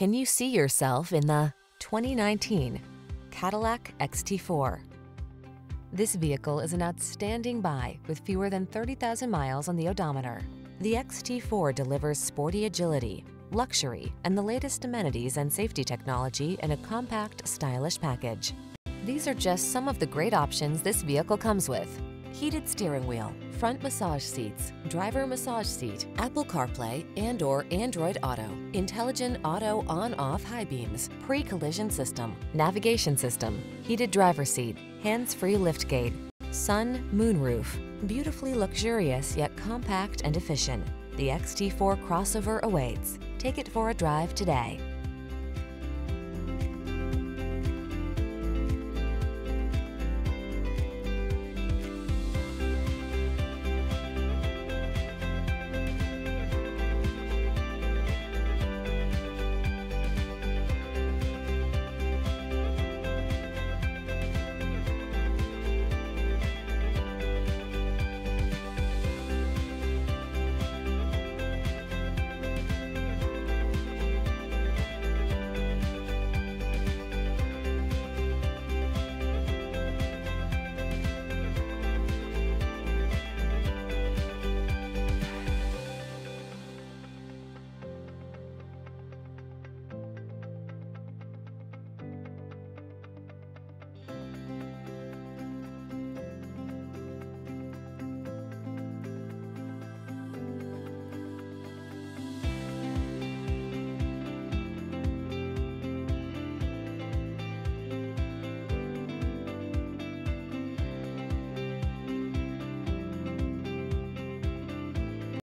Can you see yourself in the 2019 Cadillac XT4? This vehicle is an outstanding buy with fewer than 30,000 miles on the odometer. The XT4 delivers sporty agility, luxury, and the latest amenities and safety technology in a compact, stylish package. These are just some of the great options this vehicle comes with. Heated steering wheel, front massage seats, driver massage seat, Apple CarPlay and or Android Auto, intelligent auto on-off high beams, pre-collision system, navigation system, heated driver seat, hands-free liftgate, sun, moonroof, beautifully luxurious yet compact and efficient. The XT4 crossover awaits. Take it for a drive today.